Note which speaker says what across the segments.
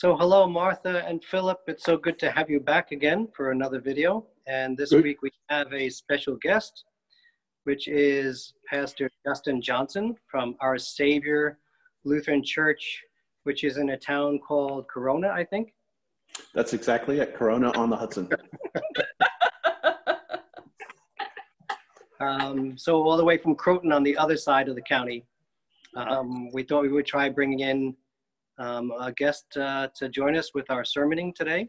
Speaker 1: So hello, Martha and Philip. It's so good to have you back again for another video. And this
Speaker 2: Good.
Speaker 1: week we have a special guest, which is Pastor Justin Johnson from Our Savior Lutheran Church, which is in a town called Corona, I think.
Speaker 2: That's exactly it. Corona on the Hudson.
Speaker 1: Um, so all the way from Croton on the other side of the county. Um, we thought we would try bringing in um, a guest uh, to join us with our sermoning today.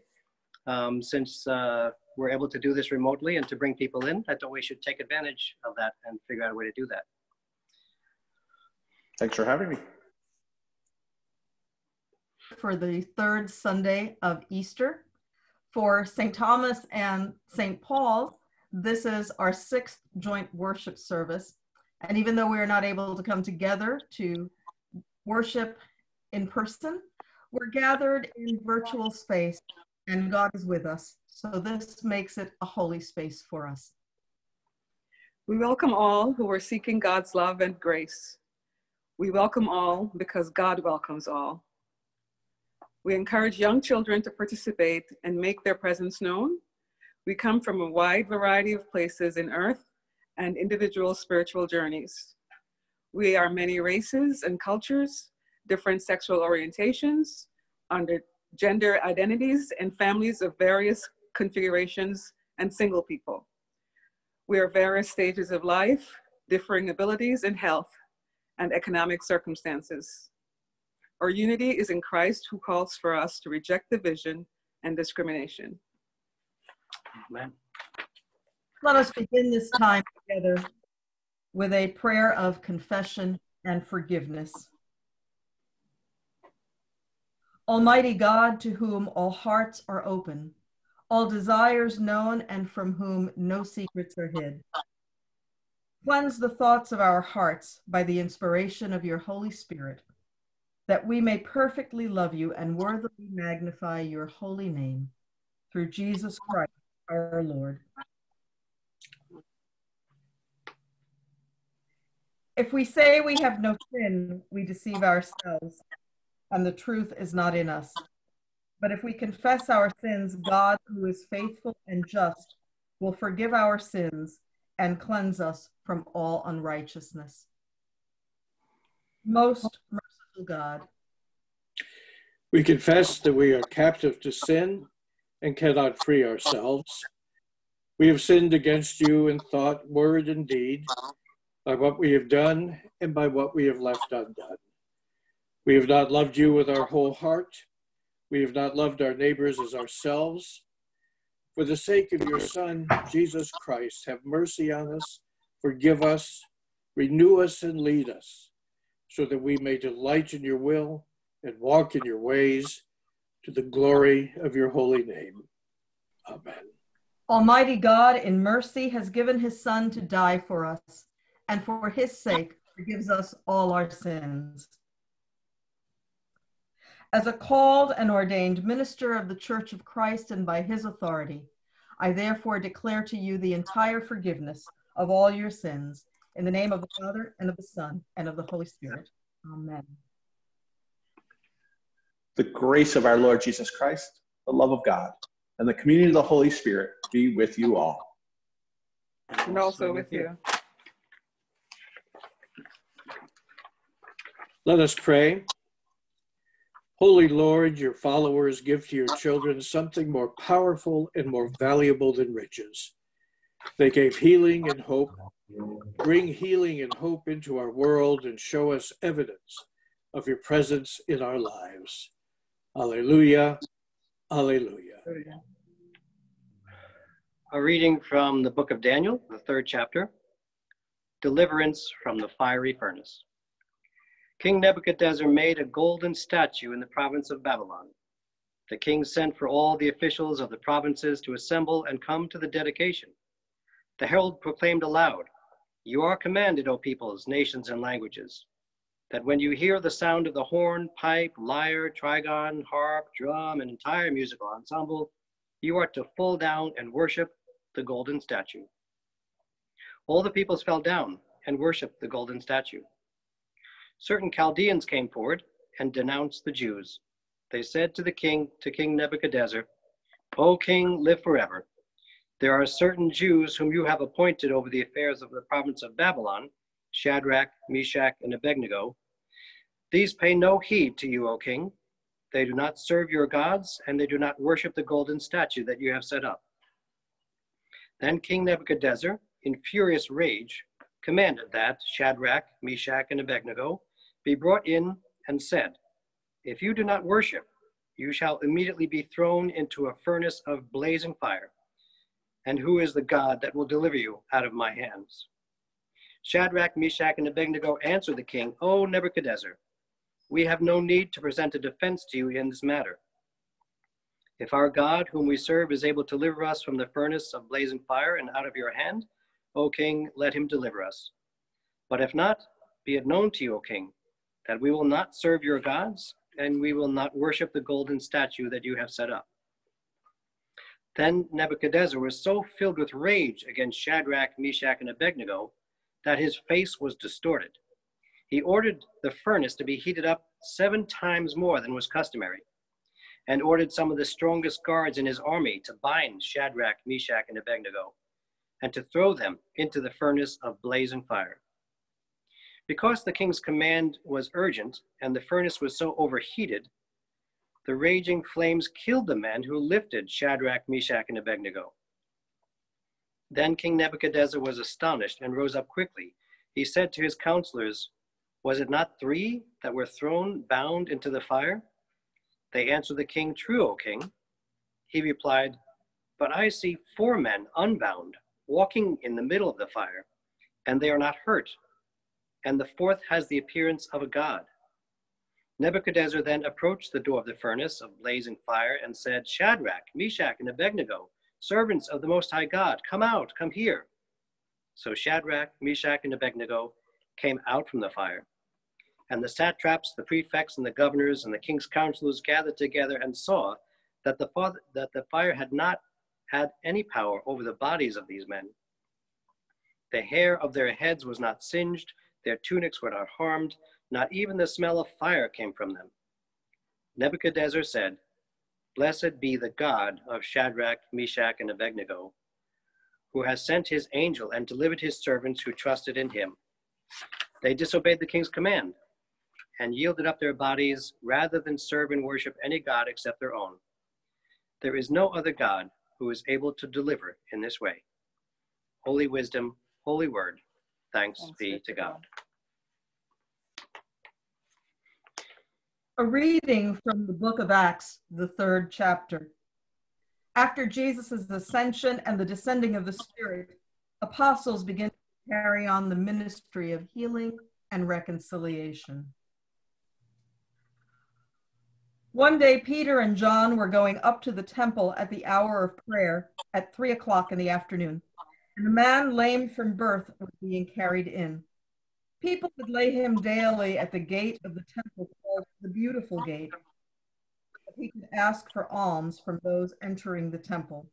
Speaker 1: Um, since uh, we're able to do this remotely and to bring people in, I thought we should take advantage of that and figure out a way to do that.
Speaker 2: Thanks for having me.
Speaker 3: for the third Sunday of Easter. For St. Thomas and St. Paul, this is our sixth joint worship service. And even though we are not able to come together to worship in person, we're gathered in virtual space and God is with us. So this makes it a holy space for us.
Speaker 4: We welcome all who are seeking God's love and grace. We welcome all because God welcomes all. We encourage young children to participate and make their presence known. We come from a wide variety of places in earth and individual spiritual journeys. We are many races and cultures, different sexual orientations, under gender identities, and families of various configurations and single people. We are various stages of life, differing abilities and health, and economic circumstances. Our unity is in Christ who calls for us to reject division and discrimination.
Speaker 1: Amen.
Speaker 3: Let us begin this time together with a prayer of confession and forgiveness. Almighty God, to whom all hearts are open, all desires known, and from whom no secrets are hid. Cleanse the thoughts of our hearts by the inspiration of your Holy Spirit, that we may perfectly love you and worthily magnify your holy name. Through Jesus Christ, our Lord. If we say we have no sin, we deceive ourselves, and the truth is not in us. But if we confess our sins, God, who is faithful and just, will forgive our sins and cleanse us from all unrighteousness. Most merciful God,
Speaker 5: We confess that we are captive to sin and cannot free ourselves. We have sinned against you in thought, word, and deed, by what we have done and by what we have left undone. We have not loved you with our whole heart. We have not loved our neighbors as ourselves. For the sake of your Son, Jesus Christ, have mercy on us, forgive us, renew us, and lead us, so that we may delight in your will and walk in your ways to the glory of your holy name. Amen.
Speaker 3: Almighty God, in mercy, has given his Son to die for us, and for his sake forgives us all our sins. As a called and ordained minister of the Church of Christ and by his authority, I therefore declare to you the entire forgiveness of all your sins in the name of the Father and of the Son and of the Holy Spirit. Amen.
Speaker 2: The grace of our Lord Jesus Christ, the love of God, and the communion of the Holy Spirit be with you all.
Speaker 4: And also with you.
Speaker 5: Let us pray. Holy Lord, your followers give to your children something more powerful and more valuable than riches. They gave healing and hope. Bring healing and hope into our world and show us evidence of your presence in our lives. Alleluia. Alleluia.
Speaker 1: A reading from the book of Daniel, the third chapter Deliverance from the Fiery Furnace. King Nebuchadnezzar made a golden statue in the province of Babylon. The king sent for all the officials of the provinces to assemble and come to the dedication. The herald proclaimed aloud, You are commanded, O peoples, nations, and languages, that when you hear the sound of the horn, pipe, lyre, trigon, harp, drum, and entire musical ensemble, you are to fall down and worship the golden statue. All the peoples fell down and worshiped the golden statue. Certain Chaldeans came forward and denounced the Jews. they said to the king, to King Nebuchadnezzar, O king, live forever. There are certain Jews whom you have appointed over the affairs of the province of Babylon, Shadrach, Meshach, and Abednego. These pay no heed to you, O king. They do not serve your gods, and they do not worship the golden statue that you have set up. Then King Nebuchadnezzar, in furious rage, commanded that Shadrach, Meshach, and Abednego be brought in and said, If you do not worship, you shall immediately be thrown into a furnace of blazing fire and who is the God that will deliver you out of my hands? Shadrach, Meshach, and Abednego answered the king, O Nebuchadnezzar, we have no need to present a defense to you in this matter. If our God, whom we serve, is able to deliver us from the furnace of blazing fire and out of your hand, O king, let him deliver us. But if not, be it known to you, O king, that we will not serve your gods, and we will not worship the golden statue that you have set up. Then Nebuchadnezzar was so filled with rage against Shadrach, Meshach, and Abednego that his face was distorted. He ordered the furnace to be heated up seven times more than was customary, and ordered some of the strongest guards in his army to bind Shadrach, Meshach, and Abednego, and to throw them into the furnace of blazing fire. Because the king's command was urgent and the furnace was so overheated, the raging flames killed the men who lifted Shadrach, Meshach, and Abednego. Then King Nebuchadnezzar was astonished and rose up quickly. He said to his counselors, Was it not three that were thrown bound into the fire? They answered the king, True, O king. He replied, But I see four men unbound, walking in the middle of the fire, and they are not hurt. And the fourth has the appearance of a god. Nebuchadnezzar then approached the door of the furnace of blazing fire and said, Shadrach, Meshach, and Abednego, servants of the Most High God, come out, come here. So Shadrach, Meshach, and Abednego came out from the fire. And the satraps, the prefects, and the governors, and the king's counselors gathered together and saw that the, father, that the fire had not had any power over the bodies of these men. The hair of their heads was not singed, their tunics were not harmed, not even the smell of fire came from them. Nebuchadnezzar said, Blessed be the God of Shadrach, Meshach, and Abednego, who has sent his angel and delivered his servants who trusted in him. They disobeyed the king's command and yielded up their bodies rather than serve and worship any God except their own. There is no other God who is able to deliver in this way. Holy wisdom, holy word, thanks, thanks be to God. God.
Speaker 3: A reading from the book of Acts, the third chapter. After Jesus' ascension and the descending of the Spirit, apostles begin to carry on the ministry of healing and reconciliation. One day, Peter and John were going up to the temple at the hour of prayer at three o'clock in the afternoon, and a man lame from birth was being carried in. People would lay him daily at the gate of the temple called the Beautiful Gate. He could ask for alms from those entering the temple.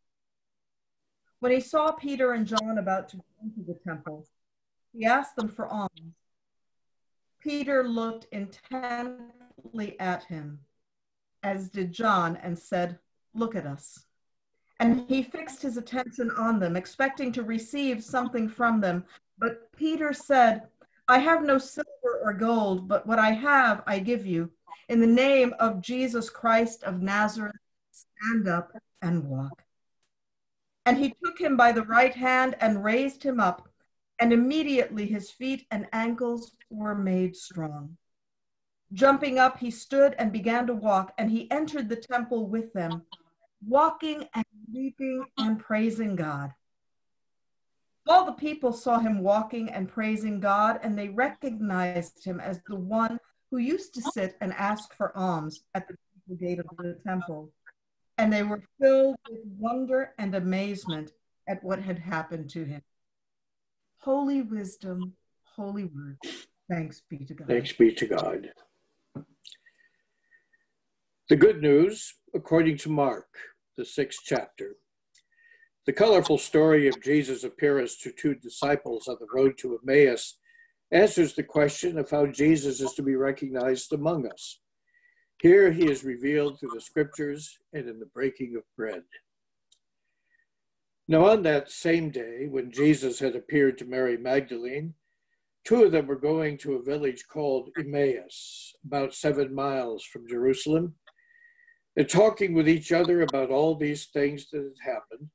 Speaker 3: When he saw Peter and John about to go into the temple, he asked them for alms. Peter looked intently at him, as did John, and said, Look at us. And he fixed his attention on them, expecting to receive something from them. But Peter said, I have no silver or gold, but what I have I give you. In the name of Jesus Christ of Nazareth, stand up and walk. And he took him by the right hand and raised him up, and immediately his feet and ankles were made strong. Jumping up, he stood and began to walk, and he entered the temple with them, walking and leaping and praising God. All the people saw him walking and praising God, and they recognized him as the one who used to sit and ask for alms at the gate of the temple. And they were filled with wonder and amazement at what had happened to him. Holy wisdom, holy word. Thanks be to God.
Speaker 5: Thanks be to God. The good news, according to Mark, the sixth chapter. The colorful story of Jesus' appearance to two disciples on the road to Emmaus answers the question of how Jesus is to be recognized among us. Here he is revealed through the scriptures and in the breaking of bread. Now, on that same day, when Jesus had appeared to Mary Magdalene, two of them were going to a village called Emmaus, about seven miles from Jerusalem, and talking with each other about all these things that had happened.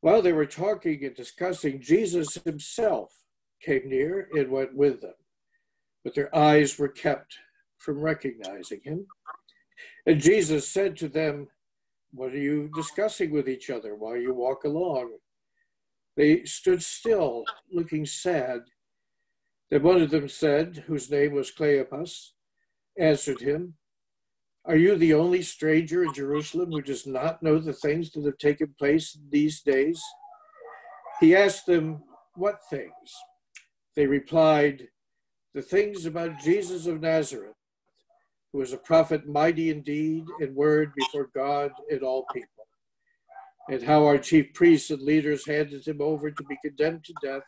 Speaker 5: While they were talking and discussing, Jesus himself came near and went with them, but their eyes were kept from recognizing him. And Jesus said to them, What are you discussing with each other while you walk along? They stood still, looking sad. Then one of them said, whose name was Cleopas, answered him, Are you the only stranger in Jerusalem who does not know the things that have taken place these days? He asked them, What things? They replied, The things about Jesus of Nazareth who was a prophet mighty indeed in deed and word before God and all people, and how our chief priests and leaders handed him over to be condemned to death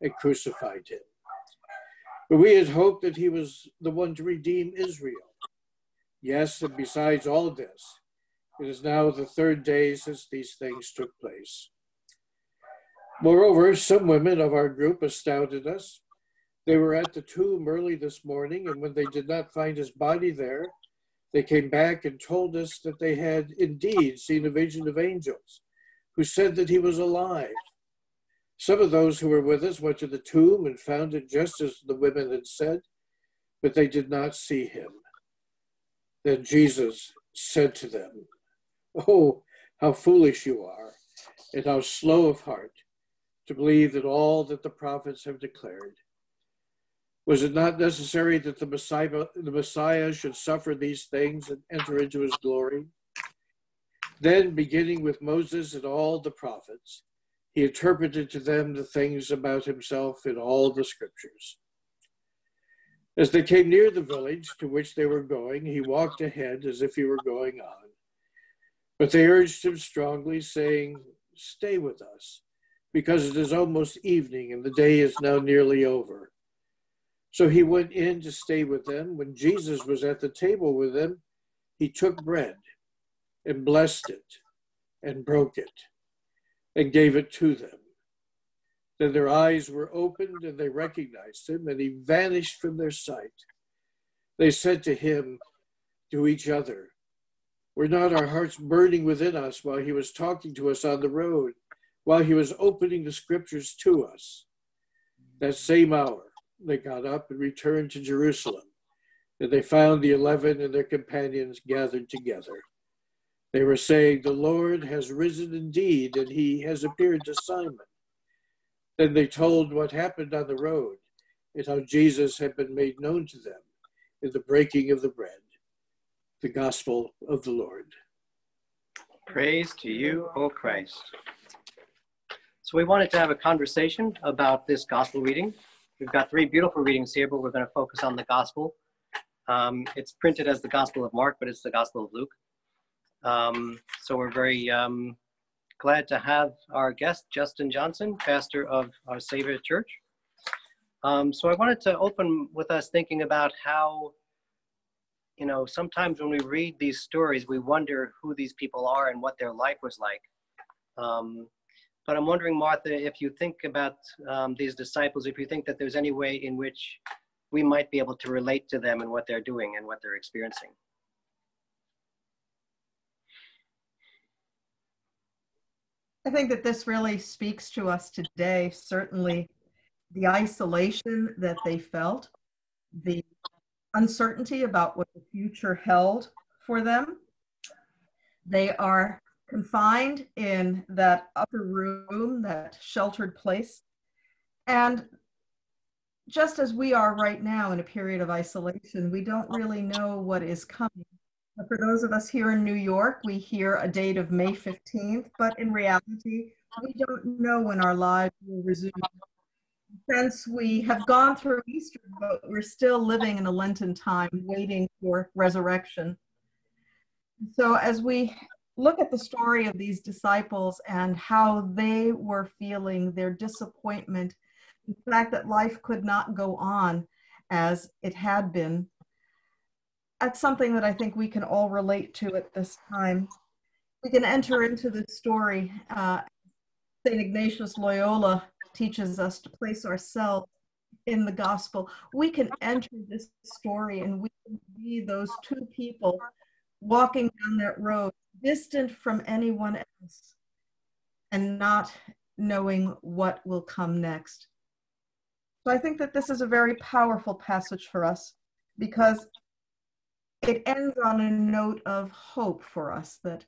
Speaker 5: and crucified him. But we had hoped that he was the one to redeem Israel. Yes, and besides all this, it is now the third day since these things took place. Moreover, some women of our group astounded us they were at the tomb early this morning, and when they did not find his body there, they came back and told us that they had indeed seen a vision of angels who said that he was alive. Some of those who were with us went to the tomb and found it just as the women had said, but they did not see him. Then Jesus said to them, Oh, how foolish you are, and how slow of heart to believe that all that the prophets have declared. Was it not necessary that the Messiah, the Messiah should suffer these things and enter into his glory? Then, beginning with Moses and all the prophets, he interpreted to them the things about himself in all the scriptures. As they came near the village to which they were going, he walked ahead as if he were going on. But they urged him strongly, saying, Stay with us, because it is almost evening and the day is now nearly over. So he went in to stay with them. When Jesus was at the table with them, he took bread and blessed it and broke it and gave it to them. Then their eyes were opened and they recognized him, and he vanished from their sight. They said to him, to each other, Were not our hearts burning within us while he was talking to us on the road, while he was opening the scriptures to us? That same hour, they got up and returned to Jerusalem. And they found the eleven and their companions gathered together. They were saying, The Lord has risen indeed, and he has appeared to Simon. Then they told what happened on the road and how Jesus had been made known to them in the breaking of the bread. The gospel of the Lord.
Speaker 1: Praise to you, O Christ. So, we wanted to have a conversation about this gospel reading We've got three beautiful readings here, but we're going to focus on the gospel. Um, it's printed as the Gospel of Mark, but it's the Gospel of Luke. Um, so we're very um, glad to have our guest, Justin Johnson, pastor of our Savior Church. Um, so I wanted to open with us thinking about how, you know, sometimes when we read these stories, we wonder who these people are and what their life was like. Um, but I'm wondering, Martha, if you think about um, these disciples, if you think that there's any way in which we might be able to relate to them and what they're doing and what they're experiencing.
Speaker 3: I think that this really speaks to us today. Certainly, the isolation that they felt, the uncertainty about what the future held for them. They are confined in that upper room, that sheltered place. And just as we are right now in a period of isolation, we don't really know what is coming. For those of us here in New York, we hear a date of May 15th, but in reality, we don't know when our lives will resume. Since we have gone through Easter, but we're still living in a Lenten time, waiting for resurrection. So as we look at the story of these disciples and how they were feeling their disappointment, the fact that life could not go on as it had been. That's something that I think we can all relate to at this time. We can enter into the story. Uh, St. Ignatius Loyola teaches us to place ourselves in the gospel. We can enter this story and we can be those two people walking down that road, distant from anyone else, and not knowing what will come next. So I think that this is a very powerful passage for us because it ends on a note of hope for us that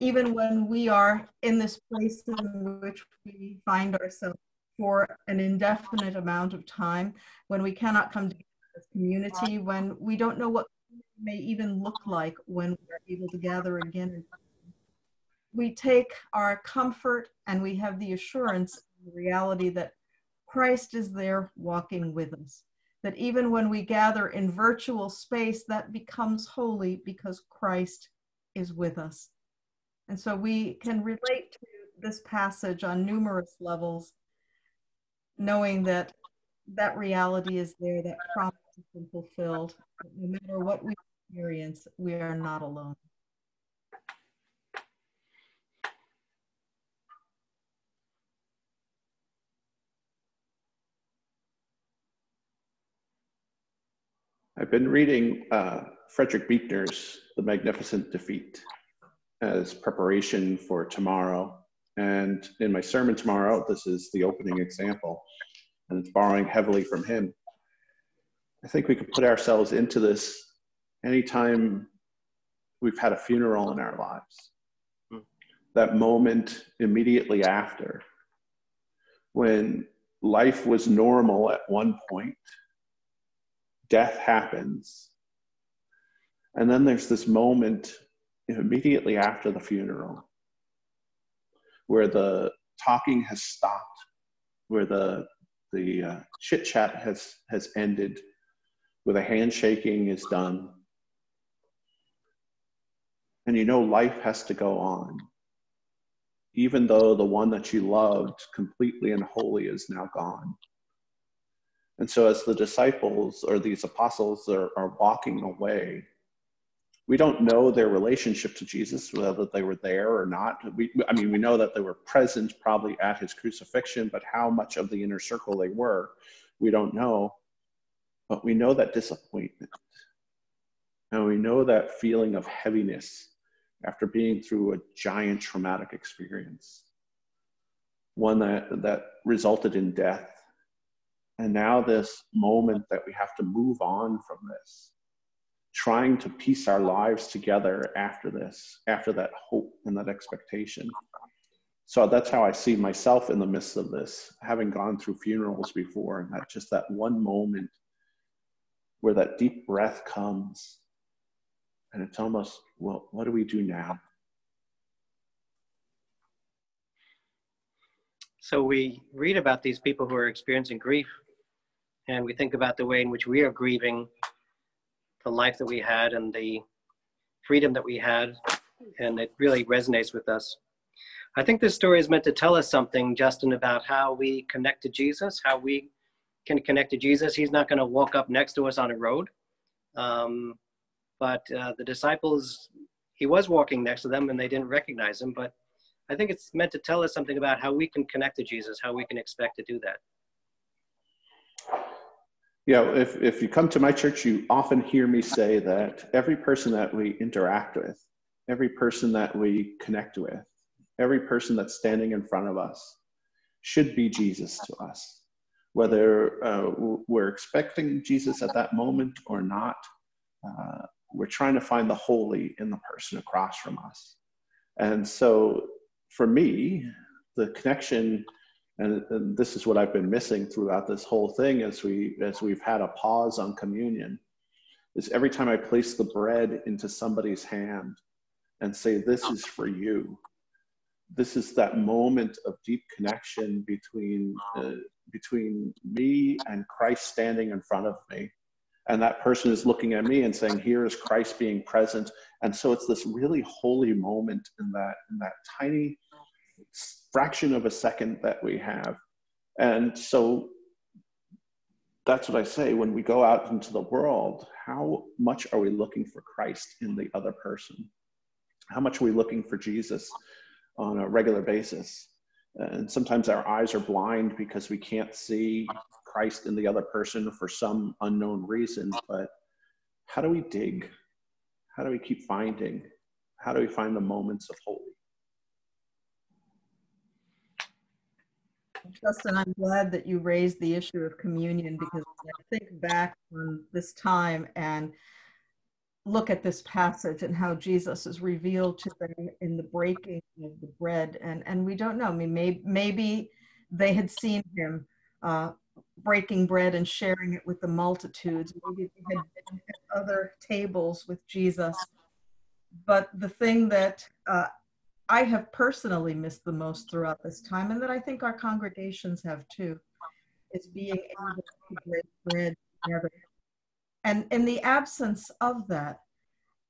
Speaker 3: even when we are in this place in which we find ourselves for an indefinite amount of time, when we cannot come together as community, when we don't know what may even look like when we're able to gather again. We take our comfort and we have the assurance, the reality that Christ is there walking with us that even when we gather in virtual space, that becomes holy because Christ is with us. And so we can relate to this passage on numerous levels, knowing that that reality is there, that promise has been fulfilled. No matter what we experience, we are not alone.
Speaker 2: I've been reading uh, Frederick Buechner's The Magnificent Defeat as preparation for tomorrow. And in my sermon tomorrow, this is the opening example, and it's borrowing heavily from him. I think we could put ourselves into this anytime we've had a funeral in our lives. That moment immediately after, when life was normal at one point death happens. And then there's this moment immediately after the funeral where the talking has stopped, where the, the uh, chit chat has, has ended, where the handshaking is done. And you know life has to go on, even though the one that you loved completely and wholly is now gone. And so, as the disciples or these apostles are, are walking away, we don't know their relationship to Jesus, whether they were there or not. We, I mean, we know that they were present probably at his crucifixion, but how much of the inner circle they were, we don't know. But we know that disappointment. And we know that feeling of heaviness after being through a giant traumatic experience, one that, that resulted in death and now, this moment that we have to move on from this, trying to piece our lives together after this, after that hope and that expectation. So that's how I see myself in the midst of this, having gone through funerals before, and that just that one moment where that deep breath comes, and it's almost, well, what do we do now?
Speaker 1: So we read about these people who are experiencing grief and we think about the way in which we are grieving the life that we had and the freedom that we had, and it really resonates with us. I think this story is meant to tell us something, Justin, about how we connect to Jesus, how we can connect to Jesus. He's not going to walk up next to us on a road. Um, but uh, the disciples, he was walking next to them and they didn't recognize him. But I think it's meant to tell us something about how we can connect to Jesus, how we can expect to do that.
Speaker 2: Yeah, if, if you come to my church, you often hear me say that every person that we interact with, every person that we connect with, every person that's standing in front of us should be Jesus to us. Whether uh, we're expecting Jesus at that moment or not, uh, we're trying to find the holy in the person across from us. And so for me, the connection and, and, this is what I've been missing throughout this whole thing as we as we've had a pause on communion is every time I place the bread into somebody's hand and say this is for you this is that moment of deep connection between uh, between me and Christ standing in front of me and that person is looking at me and saying here is Christ being present and so it's this really holy moment in that in that tiny fraction of a second that we have. And so that's what I say when we go out into the world, how much are we looking for Christ in the other person? How much are we looking for Jesus on a regular basis? And sometimes our eyes are blind because we can't see Christ in the other person for some unknown reason. But how do we dig? How do we keep finding? How do we find the moments of holy?
Speaker 3: Justin, I'm glad that you raised the issue of communion because I think back on this time and look at this passage and how Jesus is revealed to them in the breaking of the bread. And, and we don't know. I mean, maybe, maybe they had seen him uh, breaking bread and sharing it with the multitudes. Maybe they had been at other tables with Jesus. But the thing that uh, I have personally missed the most throughout this time, and that I think our congregations have too, is being able to break bread together. And in the absence of that,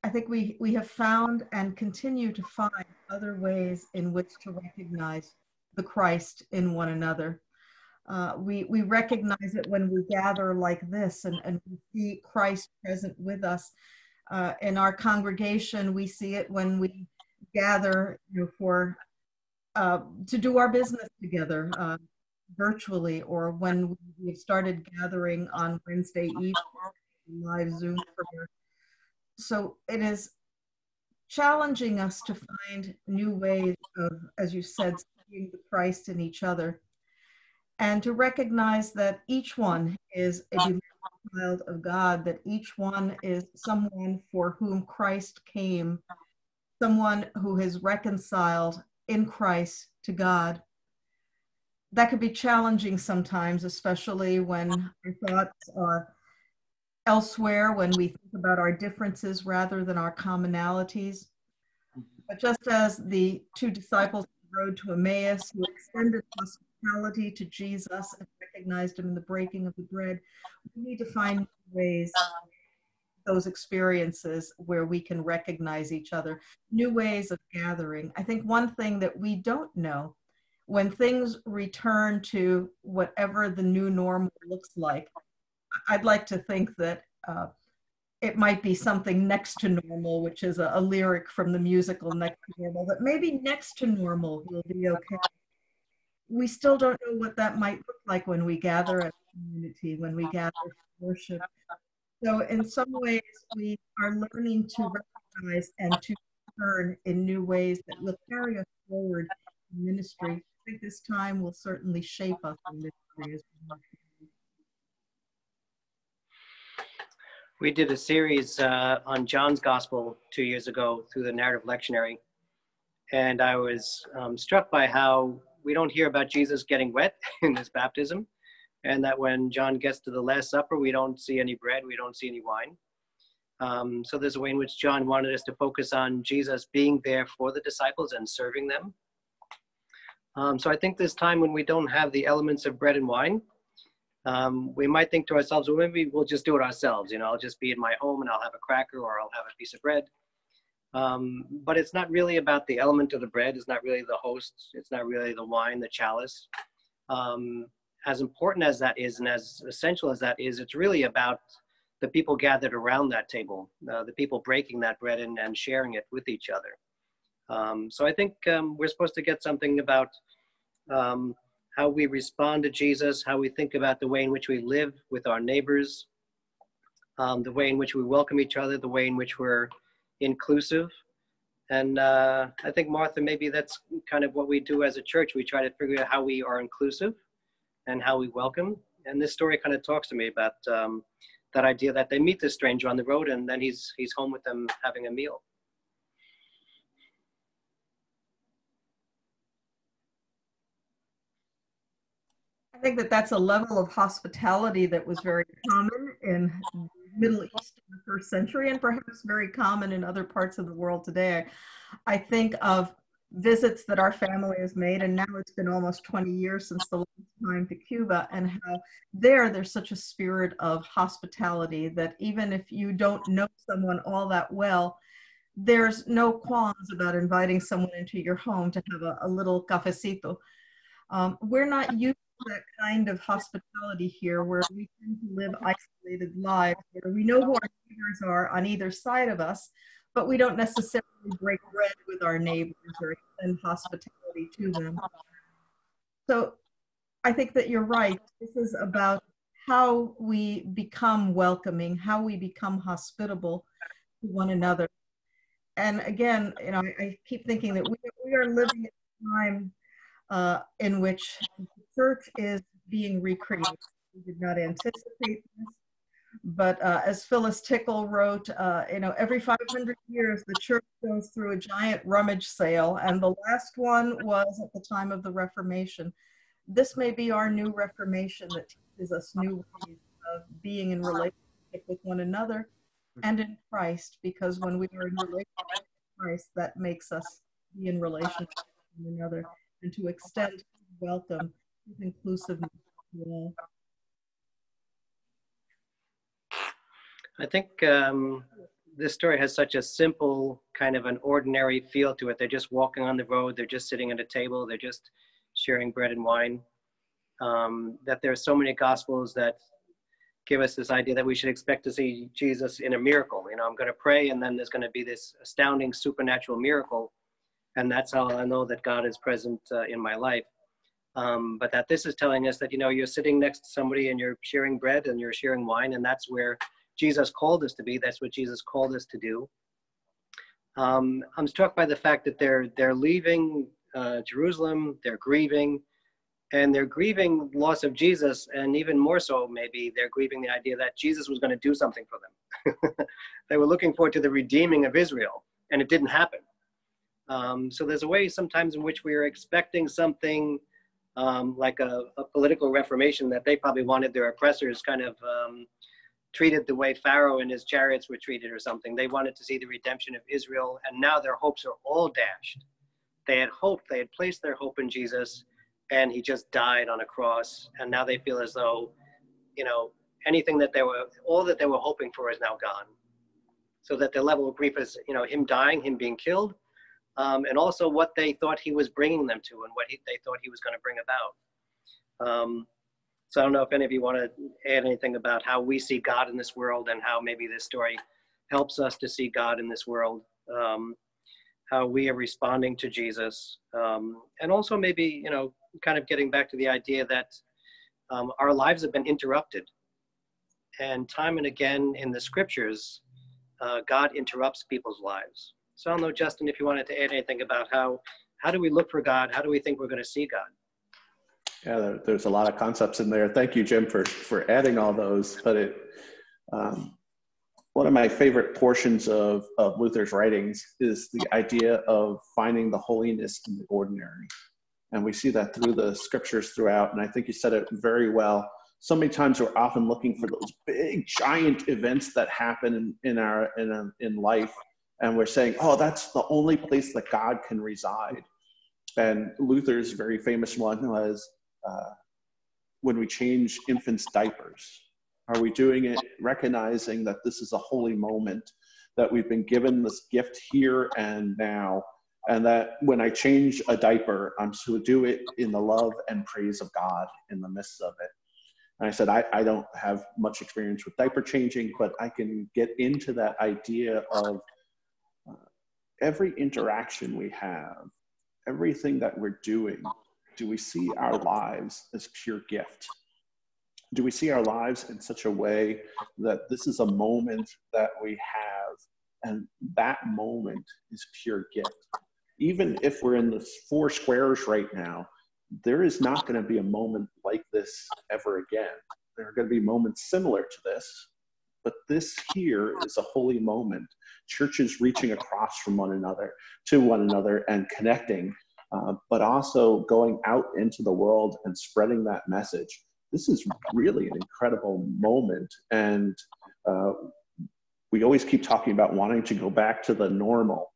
Speaker 3: I think we, we have found and continue to find other ways in which to recognize the Christ in one another. Uh, we, we recognize it when we gather like this and, and we see Christ present with us. Uh, in our congregation, we see it when we gather you know, for uh, to do our business together uh, virtually, or when we've started gathering on Wednesday evening, live Zoom prayer. So it is challenging us to find new ways of, as you said, seeing the Christ in each other, and to recognize that each one is a child of God, that each one is someone for whom Christ came someone who has reconciled in Christ to God. That could be challenging sometimes, especially when our thoughts are elsewhere, when we think about our differences rather than our commonalities. But just as the two disciples on the road to Emmaus who extended hospitality to Jesus and recognized him in the breaking of the bread, we need to find ways those experiences where we can recognize each other, new ways of gathering. I think one thing that we don't know when things return to whatever the new normal looks like, I'd like to think that uh, it might be something next to normal, which is a, a, lyric from the musical Next to Normal, that maybe next to normal will be okay. We still don't know what that might look like when we gather as a community, when we gather for worship, so in some ways, we are learning to recognize and to turn in new ways that will carry us forward in ministry. I think this time will certainly shape us in ministry as well.
Speaker 1: We did a series uh, on John's Gospel two years ago through the narrative lectionary. And I was um, struck by how we don't hear about Jesus getting wet in his baptism and that when John gets to the Last Supper, we don't see any bread, we don't see any wine. Um, so there's a way in which John wanted us to focus on Jesus being there for the disciples and serving them. Um, so I think this time when we don't have the elements of bread and wine, um, we might think to ourselves, well, maybe we'll just do it ourselves. You know, I'll just be in my home and I'll have a cracker or I'll have a piece of bread. Um, but it's not really about the element of the bread. It's not really the host. It's not really the wine, the chalice. Um, as important as that is and as essential as that is, it's really about the people gathered around that table, uh, the people breaking that bread and, and sharing it with each other. Um, so I think um, we're supposed to get something about um, how we respond to Jesus, how we think about the way in which we live with our neighbors, um, the way in which we welcome each other, the way in which we're inclusive. And uh, I think, Martha, maybe that's kind of what we do as a church. We try to figure out how we are inclusive and how we welcome. And this story kind of talks to me about um, that idea that they meet this stranger on the road and then he's he's home with them having a meal.
Speaker 3: I think that that's a level of hospitality that was very common in Middle East in the first century and perhaps very common in other parts of the world today. I think of visits that our family has made, and now it's been almost 20 years since the last time to Cuba, and how there there's such a spirit of hospitality that even if you don't know someone all that well, there's no qualms about inviting someone into your home to have a, a little cafecito. Um, we're not used that kind of hospitality here where we tend to live isolated lives, where we know who our neighbors are on either side of us, but we don't necessarily break bread with our neighbors or extend hospitality to them. So I think that you're right. This is about how we become welcoming, how we become hospitable to one another. And again, you know, I, I keep thinking that we, we are living in a time uh, in which church is being recreated. We did not anticipate this. But uh, as Phyllis Tickle wrote, uh, you know, every 500 years, the church goes through a giant rummage sale. And the last one was at the time of the Reformation. This may be our new Reformation that teaches us new ways of being in relationship with one another and in Christ, because when we are in relationship with Christ, that makes us be in relationship with one another and to extend welcome inclusiveness to.
Speaker 1: I think um, this story has such a simple, kind of an ordinary feel to it. They're just walking on the road, they're just sitting at a table, they're just sharing bread and wine. Um, that there are so many gospels that give us this idea that we should expect to see Jesus in a miracle. You know, I'm going to pray, and then there's going to be this astounding supernatural miracle, and that's how I know that God is present uh, in my life. Um, but that this is telling us that you know you're sitting next to somebody and you're sharing bread and you're sharing wine, and that's where Jesus called us to be. That's what Jesus called us to do. Um, I'm struck by the fact that they're they're leaving uh, Jerusalem. They're grieving, and they're grieving loss of Jesus, and even more so, maybe they're grieving the idea that Jesus was going to do something for them. they were looking forward to the redeeming of Israel, and it didn't happen. Um, so there's a way sometimes in which we are expecting something um, like a, a, political reformation that they probably wanted their oppressors kind of um, treated the way Pharaoh and his chariots were treated or something. They wanted to see the redemption of Israel, and now their hopes are all dashed. They had hoped, they had placed their hope in Jesus, and he just died on a cross. And now they feel as though, you know, anything that they were, all that they were hoping for is now gone. So that the level of grief is, you know, him dying, him being killed, um, and also what they thought he was bringing them to and what he, they thought he was going to bring about. Um, so I don't know if any of you want to add anything about how we see God in this world and how maybe this story helps us to see God in this world, um, how we are responding to Jesus, um, and also maybe you know kind of getting back to the idea that um, our lives have been interrupted, and time and again in the scriptures, uh, God interrupts people's lives. So I don't know, Justin, if you wanted to add anything about how how do we look for God? How do we think we're going to see God?
Speaker 2: Yeah, there, there's a lot of concepts in there. Thank you, Jim, for for adding all those. But it, um, one of my favorite portions of of Luther's writings is the idea of finding the holiness in the ordinary, and we see that through the scriptures throughout. And I think you said it very well. So many times we're often looking for those big, giant events that happen in, in our in in life, and we're saying, "Oh, that's the only place that God can reside." And Luther's very famous one was uh, when we change infants' diapers? Are we doing it recognizing that this is a holy moment, that we've been given this gift here and now, and that when I change a diaper, I'm to do it in the love and praise of God in the midst of it? And I said, I, I don't have much experience with diaper changing, but I can get into that idea of every interaction we have, everything that we're doing do we see our lives as pure gift? Do we see our lives in such a way that this is a moment that we have and that moment is pure gift? Even if we're in the four squares right now, there is not going to be a moment like this ever again. There are going to be moments similar to this, but this here is a holy moment. Churches reaching across from one another to one another and connecting uh, but also going out into the world and spreading that message. This is really an incredible moment. And uh, we always keep talking about wanting to go back to the normal.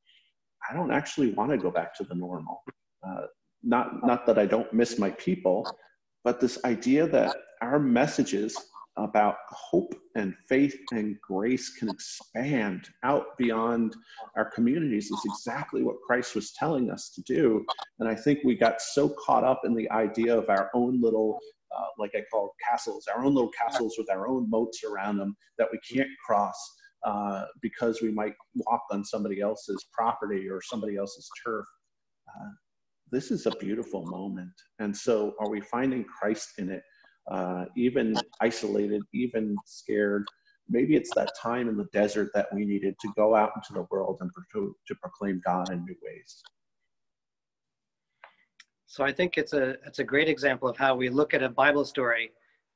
Speaker 2: I don't actually want to go back to the normal. Uh, not, not that I don't miss my people, but this idea that our messages about hope and faith and grace can expand out beyond our communities is exactly what Christ was telling us to do. And I think we got so caught up in the idea of our own little uh, like I call castles, our own little castles with our own moats around them that we can't cross uh, because we might walk on somebody else's property or somebody else's turf. Uh, this is a beautiful moment. And so, are we finding Christ in it, uh, even isolated, even scared? Maybe it's that time in the desert that we needed to go out into the world and to, to proclaim God in new ways.
Speaker 1: So I think it's a it's a great example of how we look at a Bible story,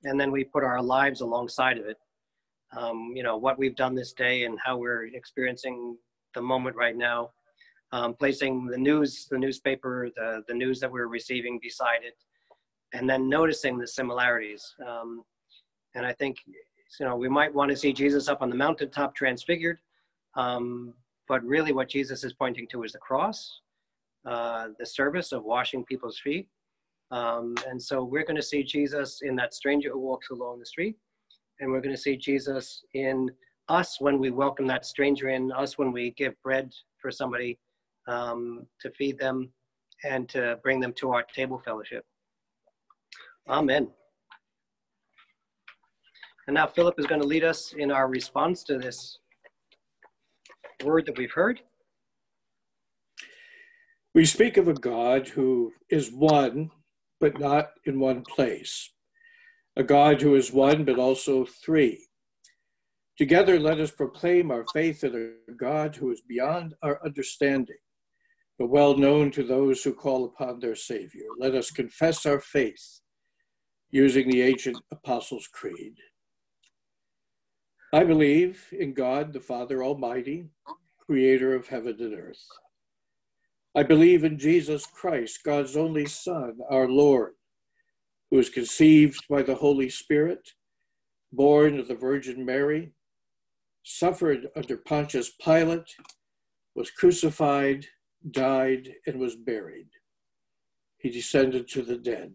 Speaker 1: and then we put our lives alongside of it um, you know, what we've done this day and how we're experiencing the moment right now. Um, placing the news, the newspaper, the, the news that we're receiving beside it, and then noticing the similarities. Um, and I think, you know, we might want to see Jesus up on the mountaintop transfigured, um, but really what Jesus is pointing to is the cross, uh, the service of washing people's feet. Um, and so we're going to see Jesus in that stranger who walks along the street and we're going to see Jesus in us when we welcome that stranger in, us when we give bread for somebody um, to feed them and to bring them to our table fellowship. Amen. And now Philip is going to lead us in our response to this word that we've heard.
Speaker 5: We speak of a God who is one, but not in one place a God who is one but also three. Together, let us proclaim our faith in a God who is beyond our understanding, but well known to those who call upon their Savior. Let us confess our faith using the ancient Apostles' Creed. I believe in God the Father Almighty, creator of heaven and earth. I believe in Jesus Christ, God's only Son, our Lord who was conceived by the Holy Spirit, born of the Virgin Mary, suffered under Pontius Pilate, was crucified, died, and was buried. He descended to the dead.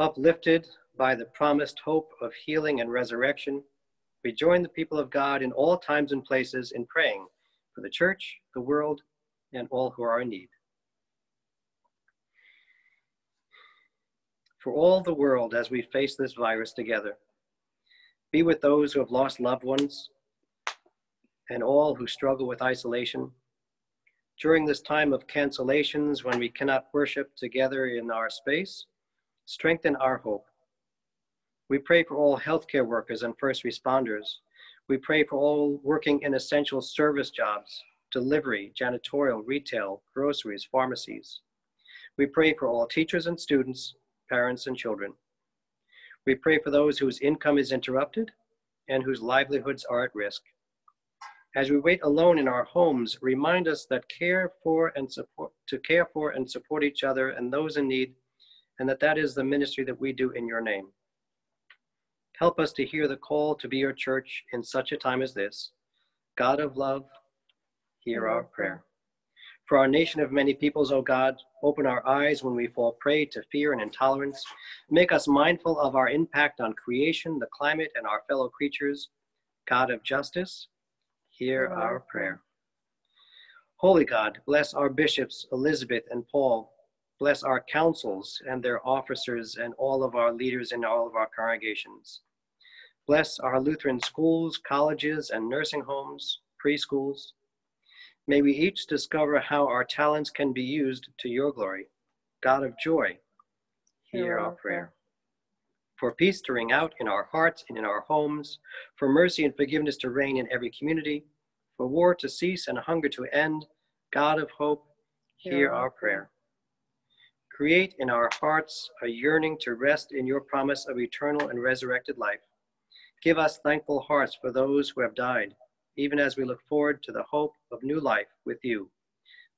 Speaker 1: Uplifted by the promised hope of healing and resurrection, we join the people of God in all times and places in praying for the church, the world, and all who are in need. for all the world as we face this virus together. Be with those who have lost loved ones and all who struggle with isolation. During this time of cancellations, when we cannot worship together in our space, strengthen our hope. We pray for all healthcare workers and first responders. We pray for all working in essential service jobs, delivery, janitorial, retail, groceries, pharmacies. We pray for all teachers and students parents, and children. We pray for those whose income is interrupted and whose livelihoods are at risk. As we wait alone in our homes, remind us that care for and support to care for and support each other and those in need, and that that is the ministry that we do in your name. Help us to hear the call to be your church in such a time as this. God of love, hear our prayer. For our nation of many peoples, O God, open our eyes when we fall prey to fear and intolerance. Make us mindful of our impact on creation, the climate, and our fellow creatures. God of justice, hear our prayer. Holy God, bless our bishops, Elizabeth and Paul. Bless our councils and their officers and all of our leaders in all of our congregations. Bless our Lutheran schools, colleges, and nursing homes, preschools. May we each discover how our talents can be used to your glory. God of joy, hear our prayer. For peace to ring out in our hearts and in our homes, for mercy and forgiveness to reign in every community, for war to cease and hunger to end, God of hope, hear our prayer. Create in our hearts a yearning to rest in your promise of eternal and resurrected life. Give us thankful hearts for those who have died even as we look forward to the hope of new life with you.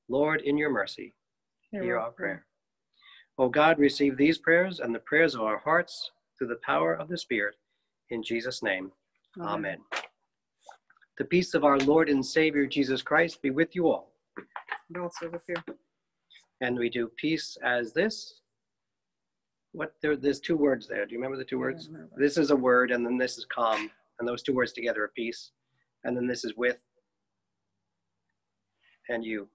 Speaker 1: Lord, in your mercy, hear, hear our prayer. O God, receive these prayers and the prayers of our hearts through the power of the Spirit. In Jesus' name, amen. The peace of our Lord and Savior Jesus Christ be with you all.
Speaker 4: And also with you.
Speaker 1: And we do peace as this. What there, there's two words there. Do you remember the two words? This is a word, and then this is calm, and those two words together are peace, and then this is with and you.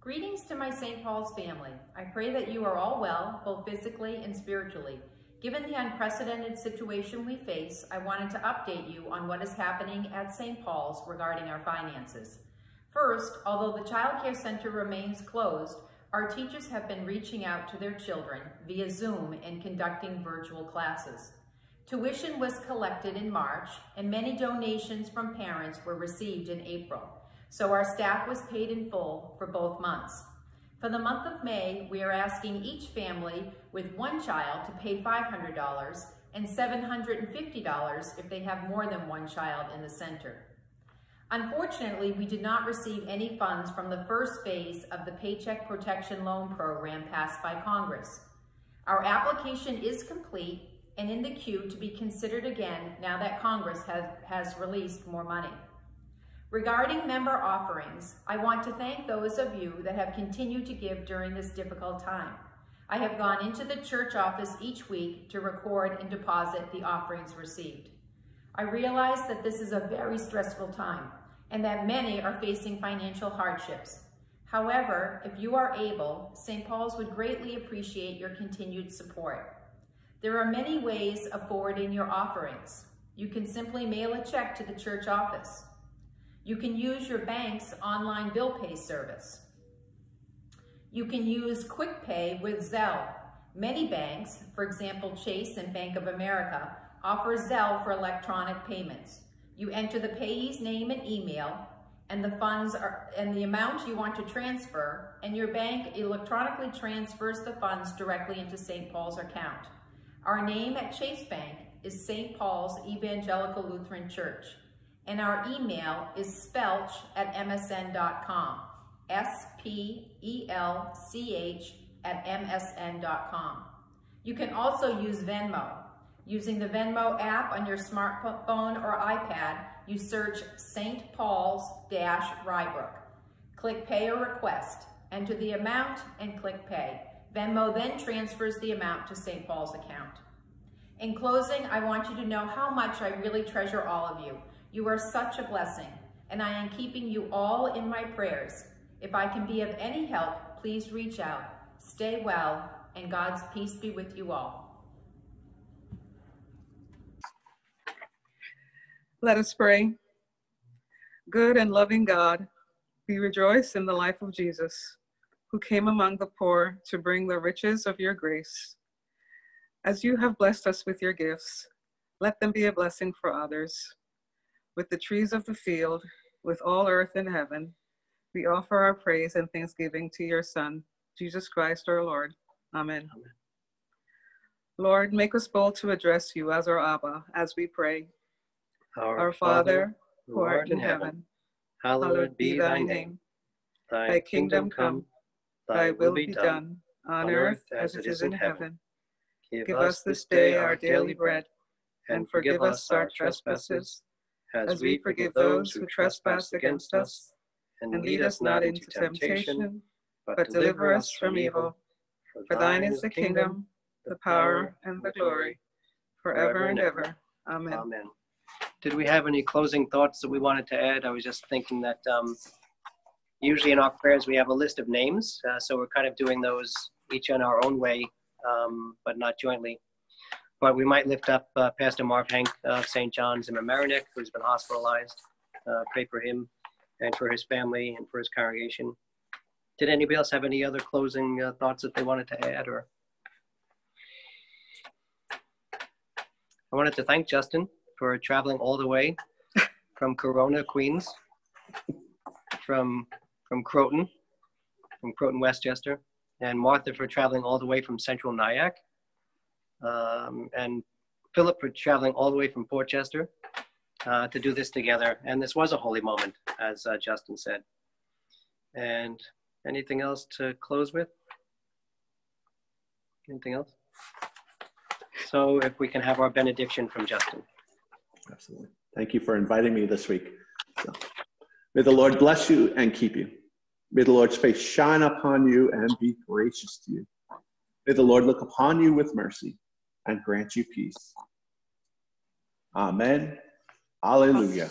Speaker 6: Greetings to my St. Paul's family. I pray that you are all well, both physically and spiritually. Given the unprecedented situation we face, I wanted to update you on what is happening at St. Paul's regarding our finances. First, although the Child Care Center remains closed, our teachers have been reaching out to their children via Zoom and conducting virtual classes. Tuition was collected in March, and many donations from parents were received in April so our staff was paid in full for both months. For the month of May, we are asking each family with one child to pay $500 and $750 if they have more than one child in the center. Unfortunately, we did not receive any funds from the first phase of the Paycheck Protection Loan Program passed by Congress. Our application is complete and in the queue to be considered again now that Congress has, has released more money. Regarding member offerings, I want to thank those of you that have continued to give during this difficult time. I have gone into the church office each week to record and deposit the offerings received. I realize that this is a very stressful time and that many are facing financial hardships. However, if you are able, St. Paul's would greatly appreciate your continued support. There are many ways of forwarding your offerings. You can simply mail a check to the church office. You can use your bank's online bill pay service. You can use QuickPay with Zelle. Many banks, for example Chase and Bank of America, offer Zelle for electronic payments. You enter the payee's name and email, and the funds are and the amount you want to transfer, and your bank electronically transfers the funds directly into St. Paul's account. Our name at Chase Bank is St. Paul's Evangelical Lutheran Church and our email is spelch at msn.com. S-P-E-L-C-H at msn.com. You can also use Venmo. Using the Venmo app on your smartphone or iPad, you search St. Paul's-Ryebrook. Click Pay or Request. Enter the amount and click Pay. Venmo then transfers the amount to St. Paul's account. In closing, I want you to know how much I really treasure all of you. You are such a blessing, and I am keeping you all in my prayers. If I can be of any help, please reach out. Stay well, and God's peace be with you all.
Speaker 4: Let us pray. Good and loving God, we rejoice in the life of Jesus, who came among the poor to bring the riches of your grace. As you have blessed us with your gifts, let them be a blessing for others. With the trees of the field, with all earth and heaven, we offer our praise and thanksgiving to your Son, Jesus Christ our Lord. Amen.
Speaker 1: Amen.
Speaker 4: Lord, make us bold to address you as our Abba, as we pray. Our Father, who art in heaven,
Speaker 1: hallowed be thy name.
Speaker 4: Thy kingdom come, thy will be done, on earth as it is in heaven. Give us this day our daily bread, and forgive us our trespasses, as we forgive those who trespass against us. And lead us not into temptation, but deliver us from evil. For thine is the kingdom, the power, and the glory, forever and ever. Amen.
Speaker 1: Amen. Did we have any closing thoughts that we wanted to add? I was just thinking that um, usually in our prayers we have a list of names, uh, so we're kind of doing those each in our own way, um, but not jointly. But we might lift up uh, Pastor Marv Hank of St. John's in Mamaroneck, who's been hospitalized. Uh, pray for him and for his family and for his congregation. Did anybody else have any other closing uh, thoughts that they wanted to add? Or I wanted to thank Justin for traveling all the way from Corona, Queens, from from Croton, from Croton, Westchester, and Martha for traveling all the way from Central Nyack, um, and Philip for traveling all the way from Portchester, uh, to do this together. And this was a holy moment, as uh, Justin said. And anything else to close with? Anything else? So if we can have our benediction from Justin.
Speaker 2: Absolutely. Thank you for inviting me this week. So, may the Lord bless you and keep you. May the Lord's face shine upon you and be gracious to you. May the Lord look upon you with mercy and grant you peace. Amen. Alleluia.